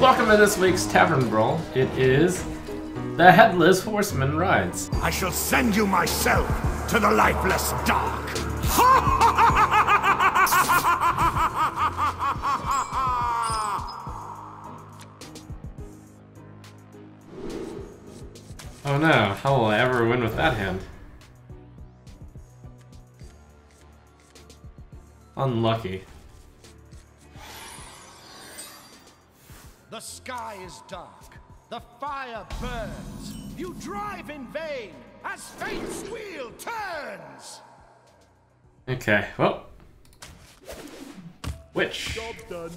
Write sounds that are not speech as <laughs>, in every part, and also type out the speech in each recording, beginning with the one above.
Welcome to this week's Tavern Brawl. It is the Headless Horseman Rides. I shall send you myself to the lifeless dark. <laughs> Oh no, how will I ever win with that hand? Unlucky. The sky is dark. The fire burns. You drive in vain as fate's wheel turns. Okay, well. Which? Job done.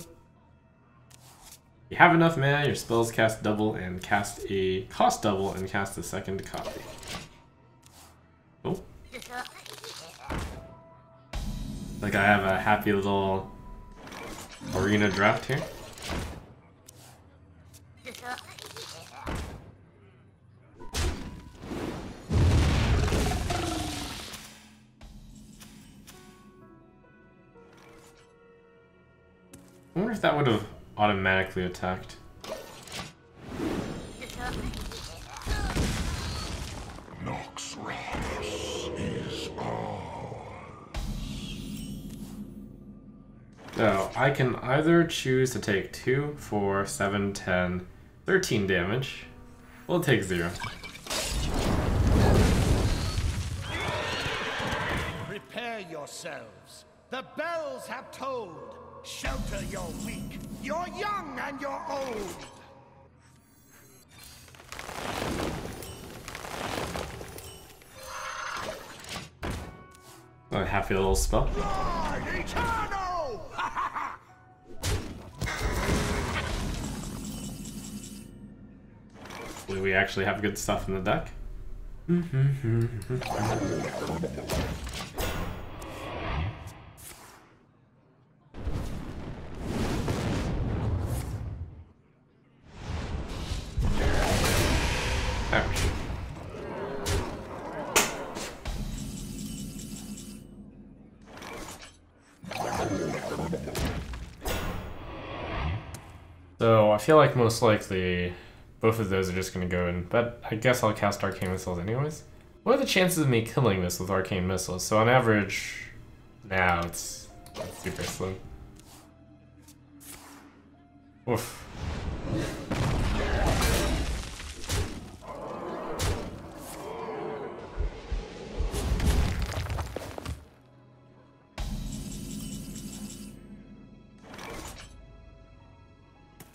You have enough mana, your spells cast double and cast a cost double and cast a second copy. Oh. Like I have a happy little arena draft here. I wonder if that would have automatically attacked. Noxramas is on. So I can either choose to take 2, 4, 7, 10, 13 damage. We'll take 0. Prepare yourselves. The bells have tolled. Shelter your weak, your young and your old. Oh, a happy little spell. Lord Eternal! <laughs> Hopefully we actually have good stuff in the deck. <laughs> So I feel like most likely both of those are just gonna go in, but I guess I'll cast Arcane Missiles anyways. What are the chances of me killing this with Arcane Missiles? So on average, now it's, it's super slim. Oof.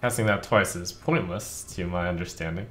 Casting that twice is pointless, to my understanding.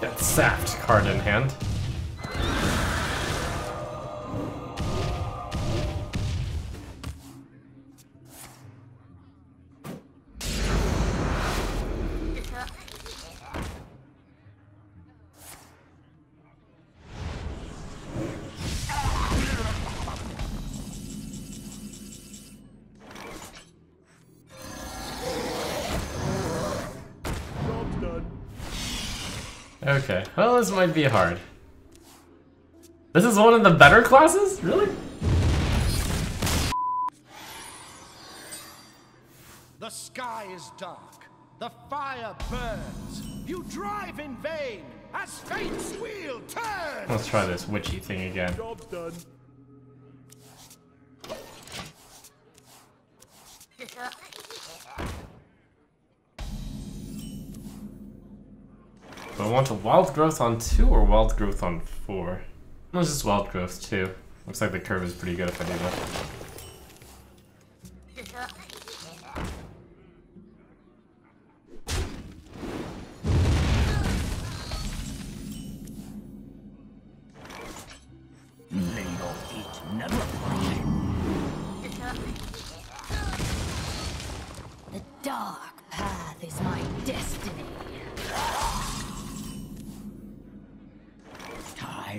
Got Saft card in hand. Okay, well this might be hard. This is one of the better classes? Really? The sky is dark. The fire burns. You drive in vain as fate's wheel turns. Let's try this witchy thing again. Job's done. Wild growth on 2 or wild growth on 4? Let's just wild growth 2. Looks like the curve is pretty good if I do that.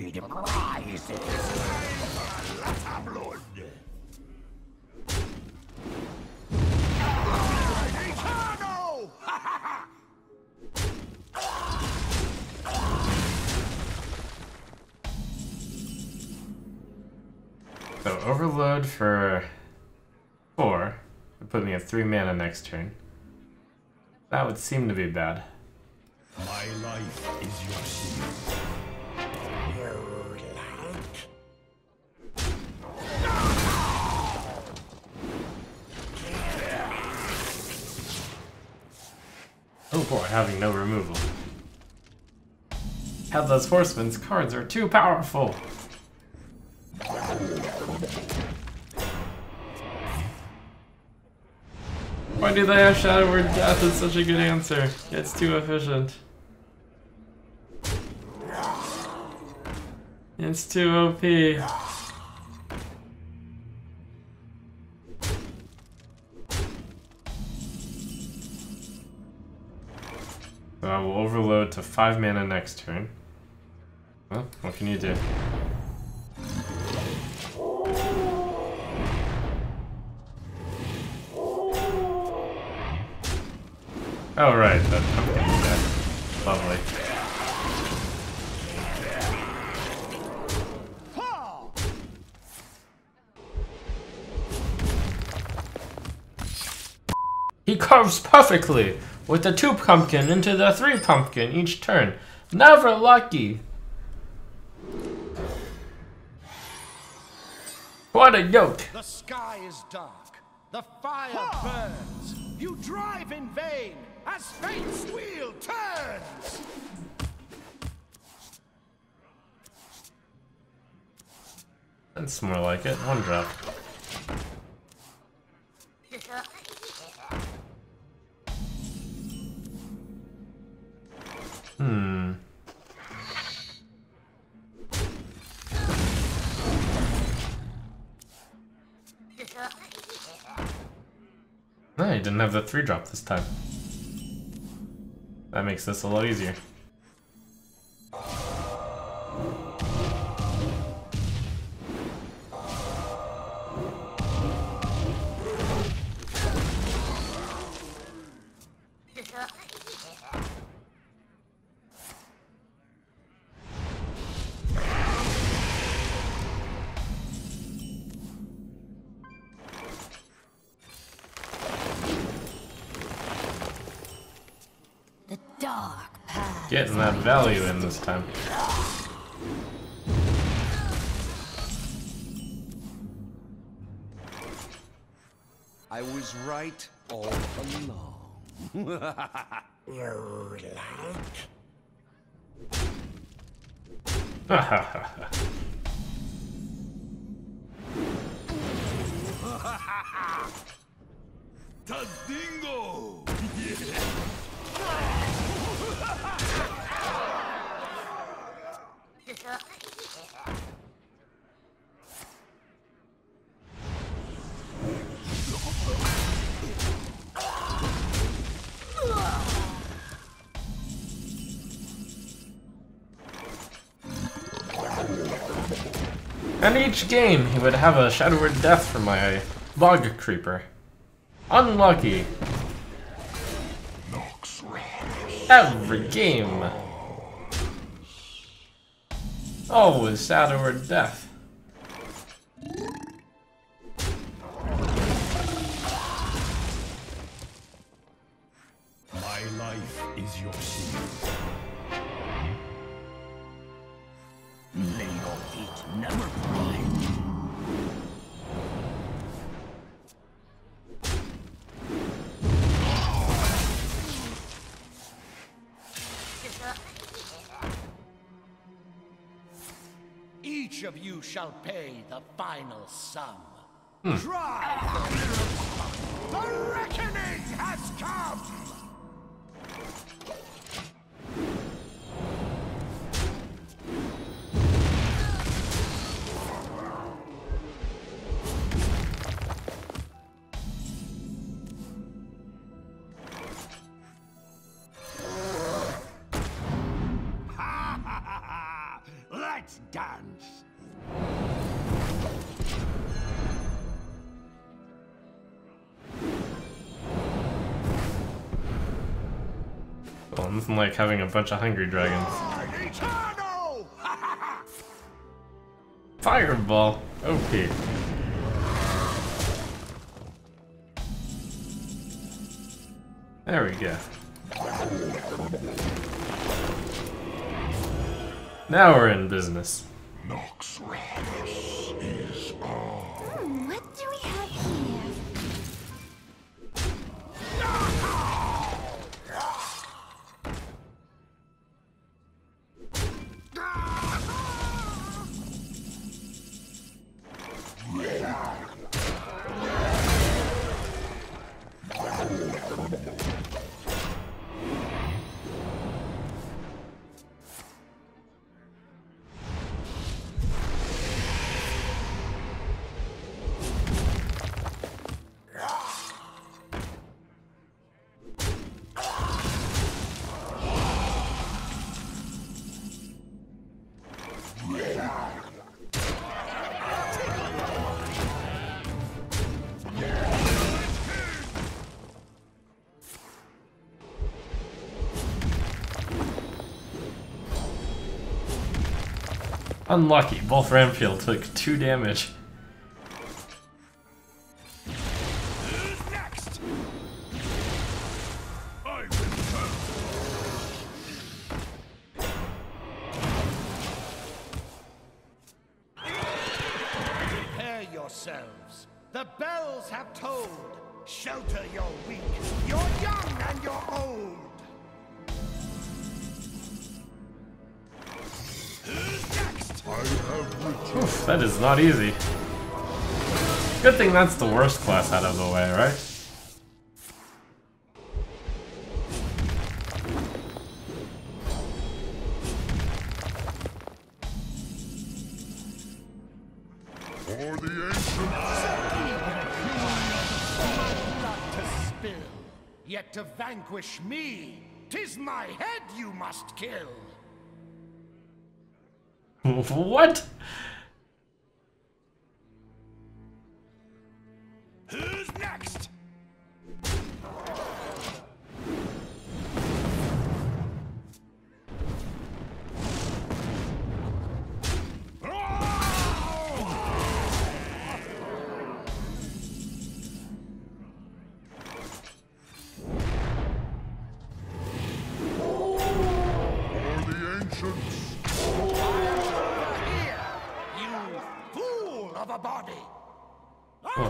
Tide rises. Blood. Eternal! So overload for four would put me at three mana next turn. That would seem to be bad. My life is your sin. Having no removal. Headless Horseman's cards are too powerful! Why do they have Shadow Word Death? It's such a good answer. It's too efficient. It's too OP. So I will overload to 5 mana next turn. Well, what can you do? Oh right, that dead. Lovely. He carves perfectly with the two pumpkin into the three pumpkin each turn. Never lucky. What a yoke. The sky is dark. The fire burns. You drive in vain as fate's wheel turns. That's more like it. One drop. Hmm. No, you didn't have the three drop this time. That makes this a lot easier. This time. I was right all <laughs> along. you <laughs> Tadingo! <laughs> And each game, he would have a Shadow Word Death for my Bog Creeper. Unlucky. Every game. Always Shadow Word Death. The final sum. Hmm. Drive! The nothing like having a bunch of hungry dragons. Fireball! OP. There we go. Now we're in business. Unlucky, both Ramfield took two damage. Not easy. Good thing that's the worst class out of the way, right? For the ancient Blood to spill. Yet to vanquish me, tis my head you must kill. <laughs> what?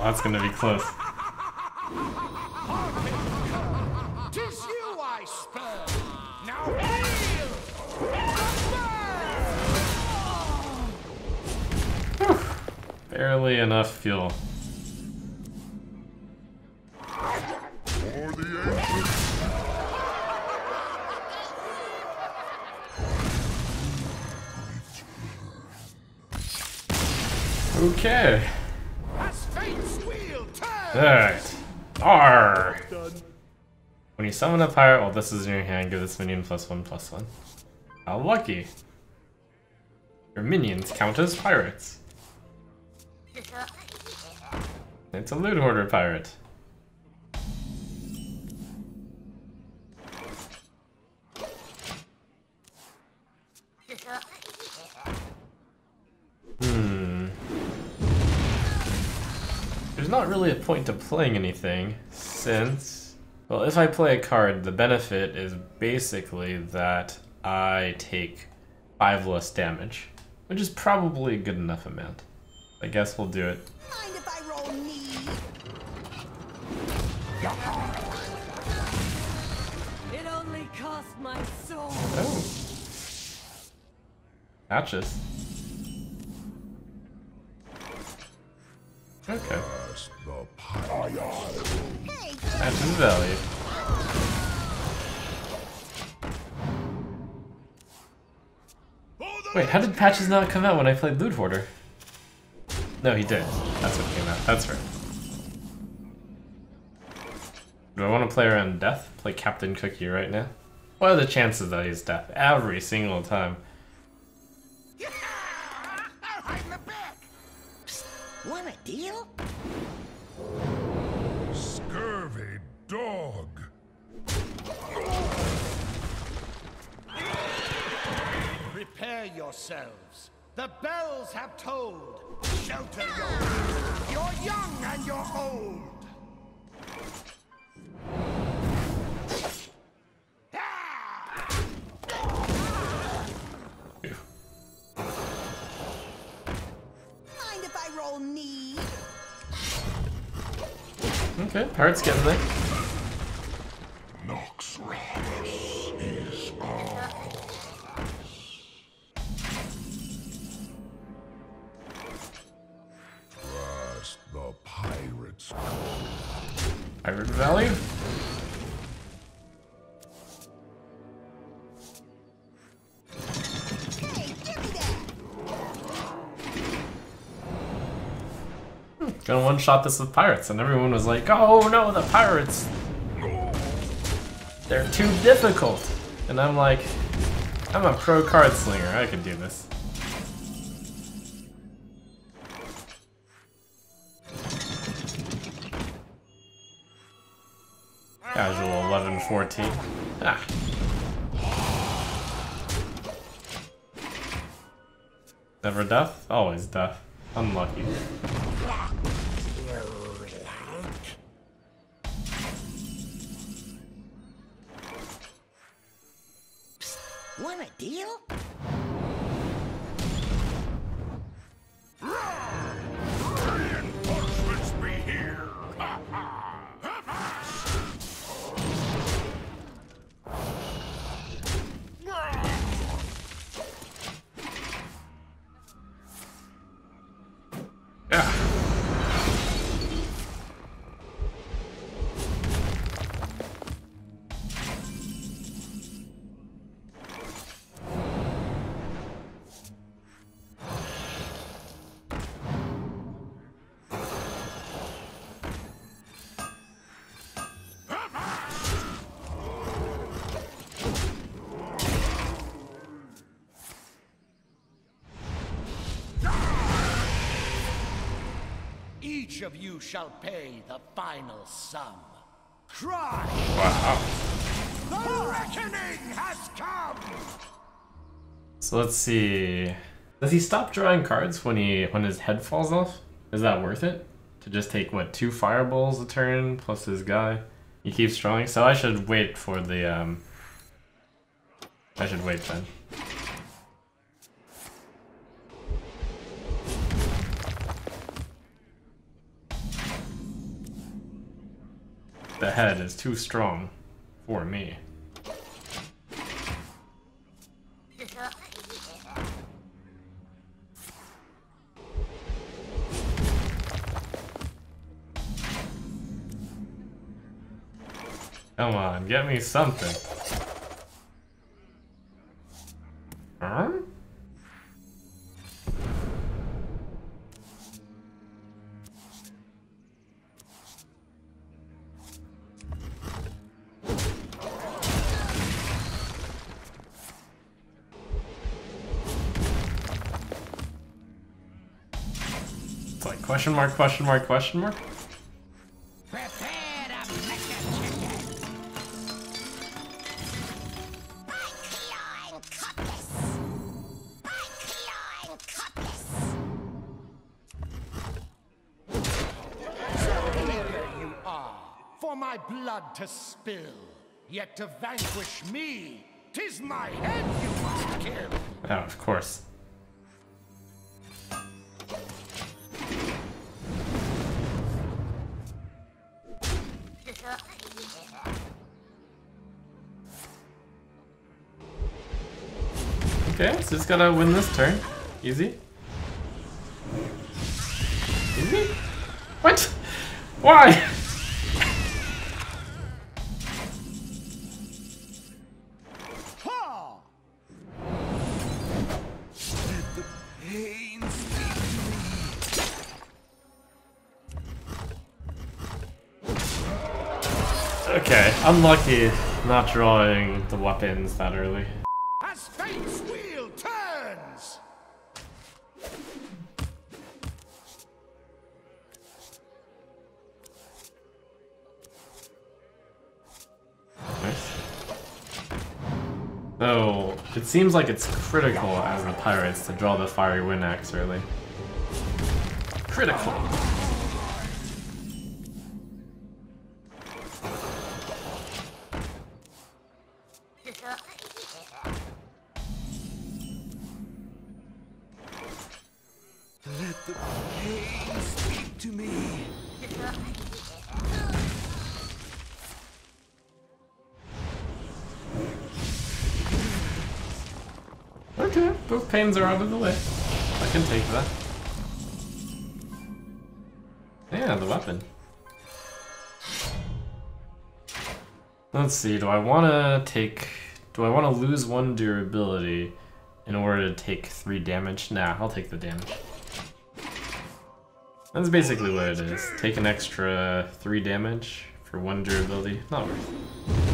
That's gonna be close. Tis you I spurn. Now feel. Barely enough fuel. For the ancients. Okay. Alright. R. When you summon a pirate while this is in your hand, give this minion plus one plus one. How lucky. Your minions count as pirates. It's a loot hoarder pirate. Really a point to playing anything, since... Well, if I play a card, the benefit is basically that I take 5 less damage, which is probably a good enough amount. I guess we'll do it. Mind if I roll me? It only cost my soul. Oh. Patches. Okay. Past the pirates. Hey, Patches value. Wait, how did Patches not come out when I played Loot Hoarder? No, he did. That's what came out. That's right. Do I want to play around death? Play Captain Cookie right now? What are the chances that he's death? Every single time. Deal? Scurvy dog. Prepare yourselves. The bells have tolled. Shelter your You're young and you're old. Mind if I roll need? Okay, pirate's getting there. Pirate Valley? Gonna one shot this with pirates, and everyone was like, oh no, the pirates! They're too difficult! And I'm like, I'm a pro card slinger, I can do this. Casual 11 14. Ah. Never death? Always death. Unlucky. Each of you shall pay the final sum. Cry! Wow. The reckoning has come! So let's see. Does he stop drawing cards when he when his head falls off? Is that worth it? To just take what two fireballs a turn plus his guy? He keeps drawing, so I should wait for the um. I should wait then. The head is too strong for me. Come on, get me something. Huh? Question mark, question mark, question mark? Prepare to make a chicken. Clawing cutlass! My clawing cutlass! Here you are, for my blood to spill. Yet to vanquish me, tis my head you must kill. Oh, of course. Okay, so just gotta win this turn. Easy. Easy? What? Why? Okay, unlucky not drawing the weapons that early. It seems like it's critical as the pirates to draw the Fiery War Axe early. Critical. Out of the way. I can take that. Yeah, the weapon. Let's see, do I want to take... Do I want to lose one durability in order to take three damage? Nah, I'll take the damage. That's basically what it is. Take an extra three damage for one durability. Not worth it.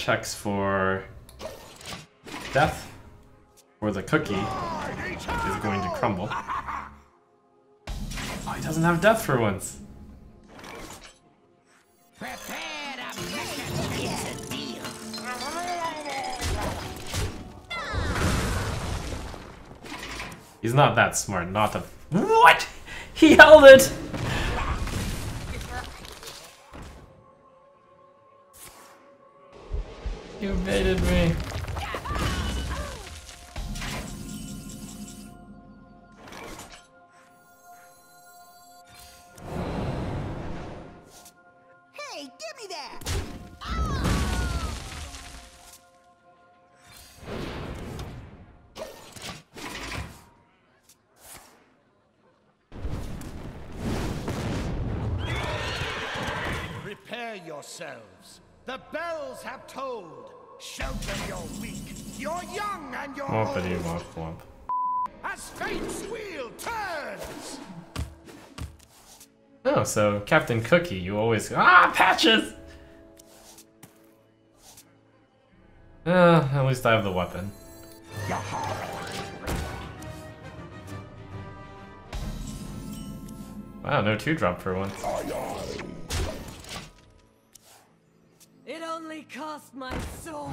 Checks for death, or the cookie is going to crumble. Oh, he doesn't have death for once. He's not that smart, not to. What? He held it! You baited me. So Captain Cookie, you always ah patches. Uh, at least I have the weapon. Wow, no two drop for once. It only cost my soul.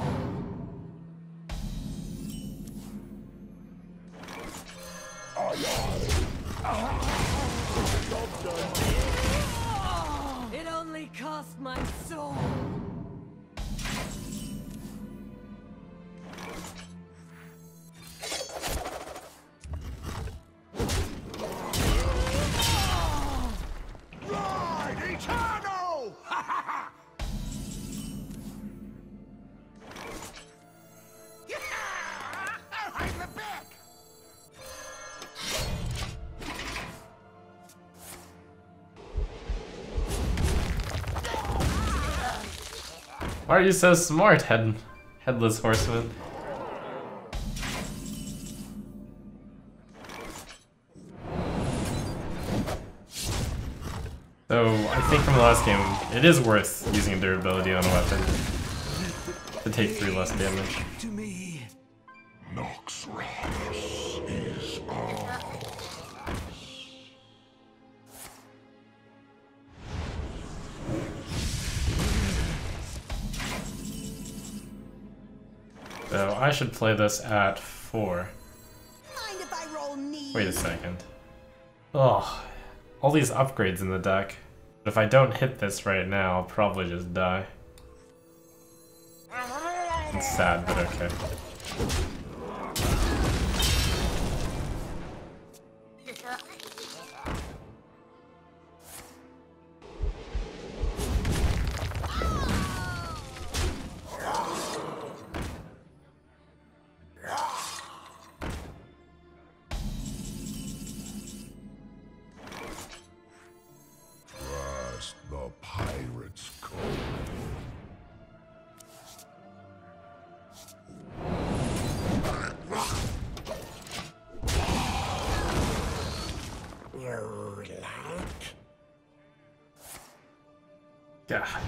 It only cost my soul. Why are you so smart, head headless horseman? So I think from the last game, it is worth using durability on a weapon to take three less damage. Should play this at four. Mind if I roll? Wait a second. Oh, all these upgrades in the deck. But if I don't hit this right now, I'll probably just die. It's sad, but okay.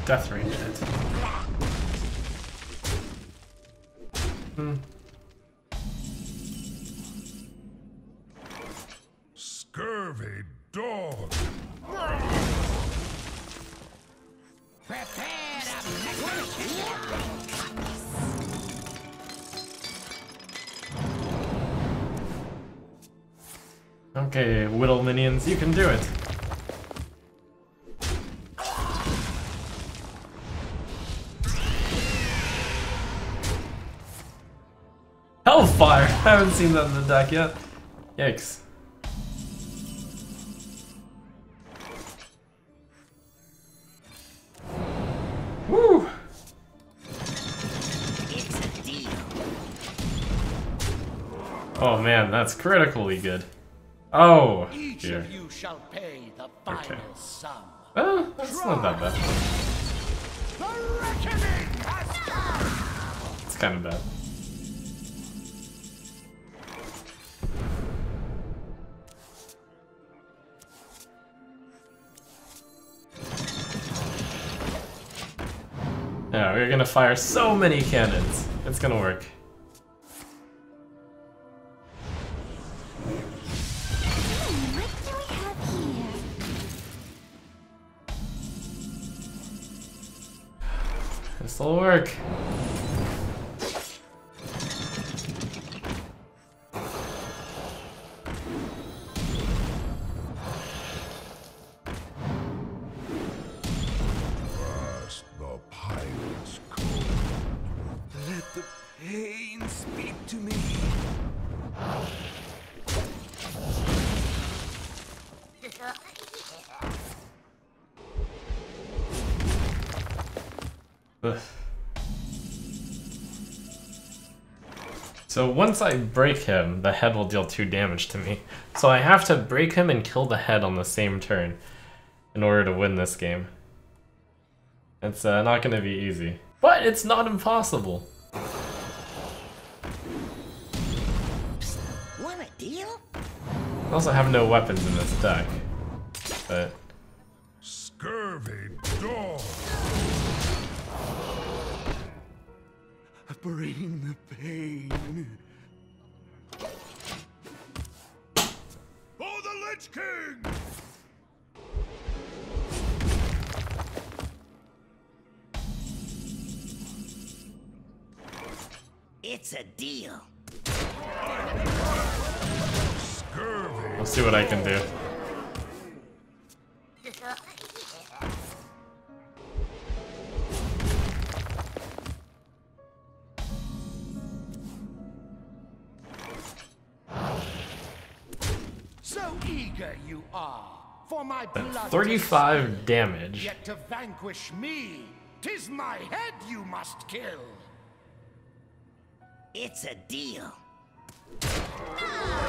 Death range. Hmm. Scurvy dog. Okay, whittle minions, you can do it. <laughs> haven't seen that in the deck yet. Yikes. Woo! It's a deal. Oh man, that's critically good. Oh, Each dear. of you shall pay the final Okay. sum. Oh, that's not that bad. The reckoning has come! It's kind of bad. We're gonna fire so many cannons. It's gonna work. This'll work. To me. Ugh. <sighs> So once I break him, the head will deal 2 damage to me. So I have to break him and kill the head on the same turn in order to win this game. It's uh, not going to be easy. But it's not impossible. I also have no weapons in this deck. But Scurvy dog. Bring the pain. For the Lich King! It's a deal. Scurvy. we'll see what I can do. So eager you are for my blood. 35 damage. Yet to vanquish me, tis my head you must kill. It's a deal. Reinforcements be here!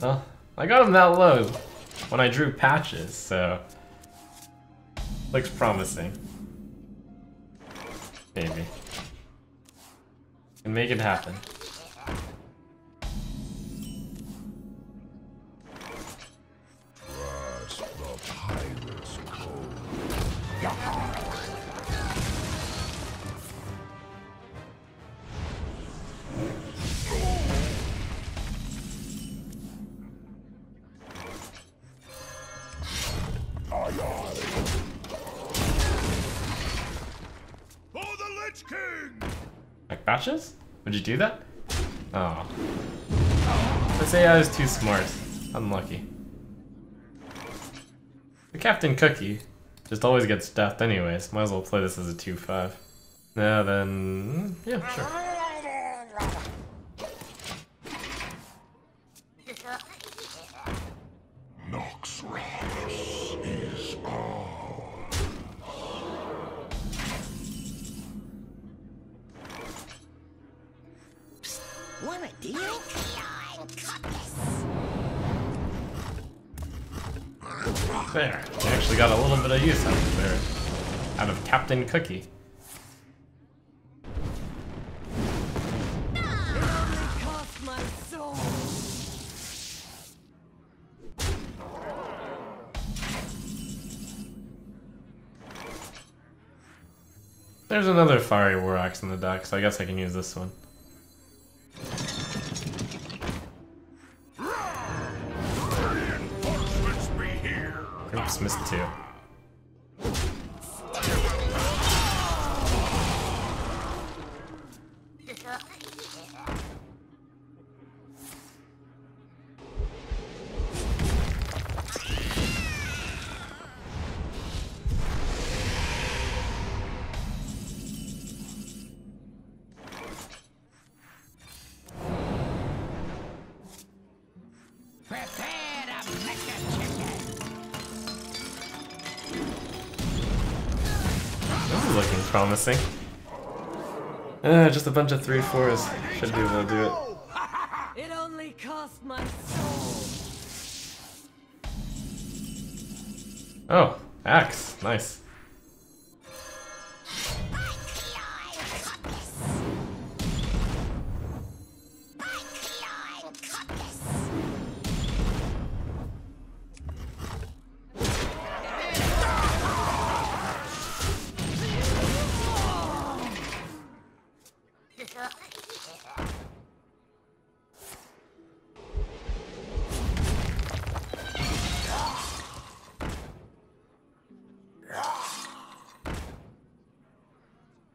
well, I got him that low when I drew patches, so looks promising. Maybe. Can make it happen. Would you do that? Oh. This AI is too smart. Unlucky. The Captain Cookie just always gets deathed anyways. Might as well play this as a 2-5. Now then... Mm, yeah, sure. Captain Cookie. There's another Fiery War Axe in the deck, so I guess I can use this one. A bunch of three fours. Should be able to do it. It only cost my soul. Oh, axe. Nice.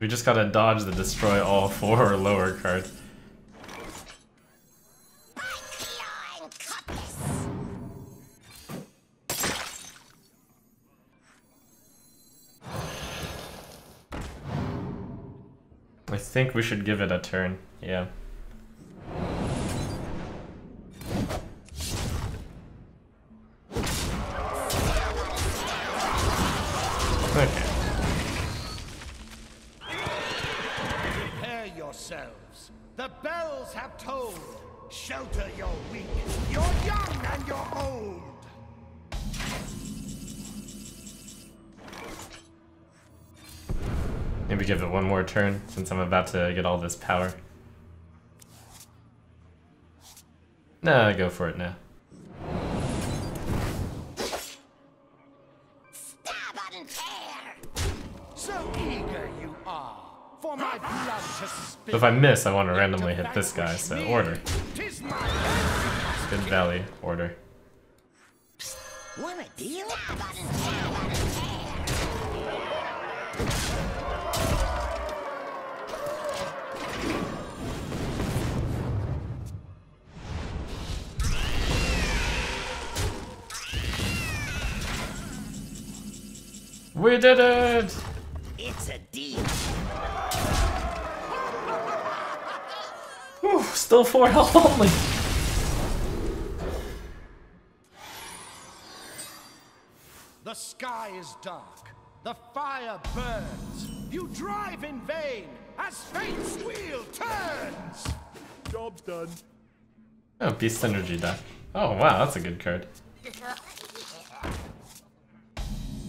We just gotta dodge the destroy all four or <laughs> lower card. Flying compass. I think we should give it a turn. Yeah. Since I'm about to get all this power. Nah, go for it now. Stab and. So eager you are for my blood to spill. So if I miss, I want to randomly hit this guy, so order. Tis my hand. Good Valley, order. We did it! It's a deal. Whew, still four <laughs> health only. The sky is dark. The fire burns. You drive in vain as fate's wheel turns. Job's done. Oh, Beast Energy deck. Oh wow, that's a good card.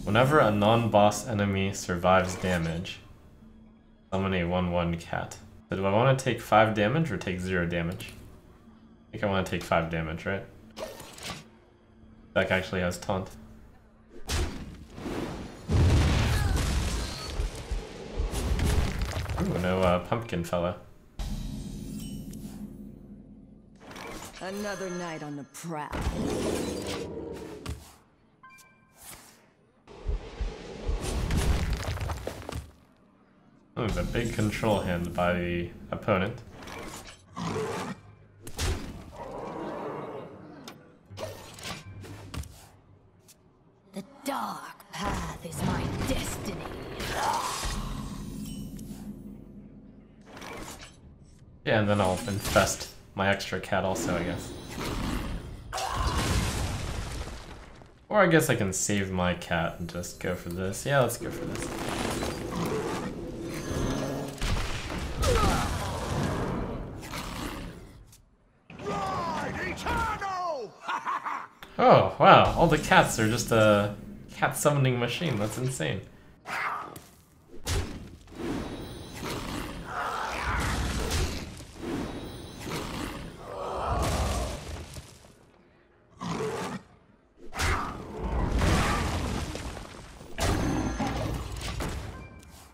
Whenever a non-boss enemy survives damage, summon a 1-1 cat. So do I want to take 5 damage or take 0 damage? I think I want to take 5 damage, right? Deck actually has taunt. Ooh, no uh, pumpkin fella. Another night on the prowl. There's a big control hand by the opponent. The dark path is my destiny. Yeah, and then I'll infest my extra cat also, I guess. Or I guess I can save my cat and just go for this. Yeah, let's go for this. All the cats are just a cat summoning machine. That's insane.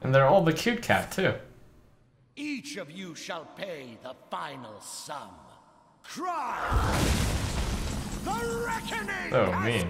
And they're all the cute cat, too. Each of you shall pay the final sum. Cry! The reckoning Oh, has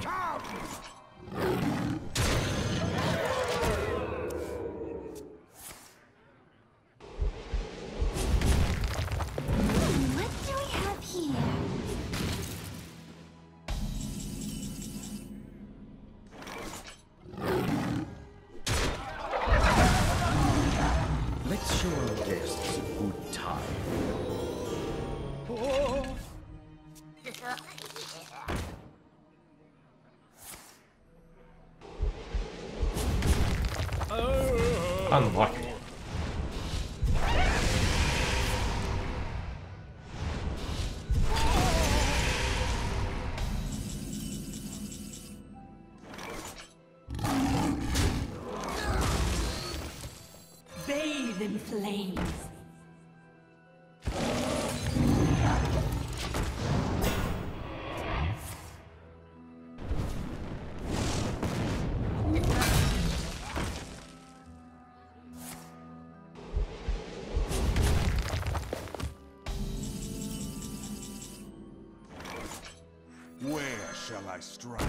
I strike?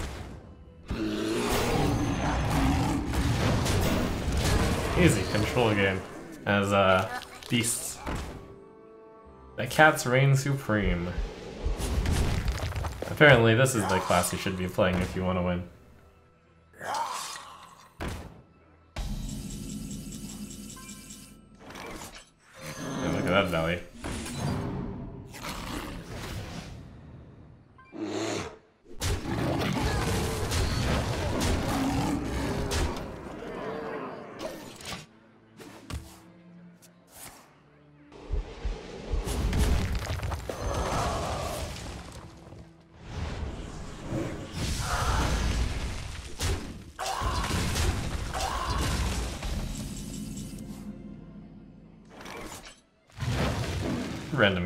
Easy control game as uh beasts. The cats reign supreme. Apparently, this is the class you should be playing if you want to win.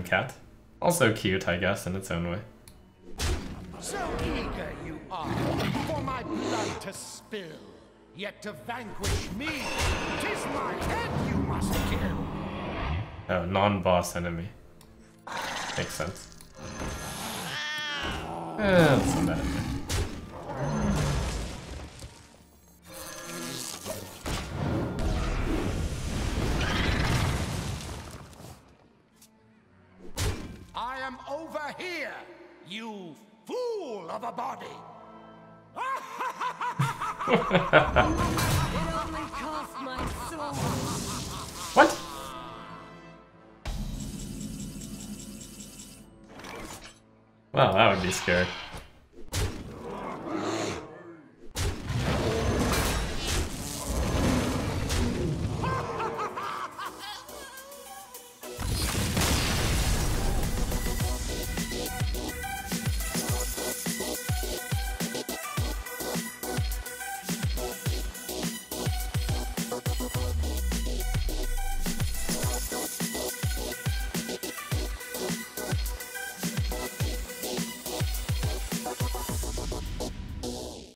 Cat. Also cute, I guess, in its own way. So eager you are for my blood to spill. Yet to vanquish me, tis my head you must kill. Oh, non-boss enemy. Makes sense. Eh, that's not bad. Fool of a body. <laughs> What? Well, that would be scary.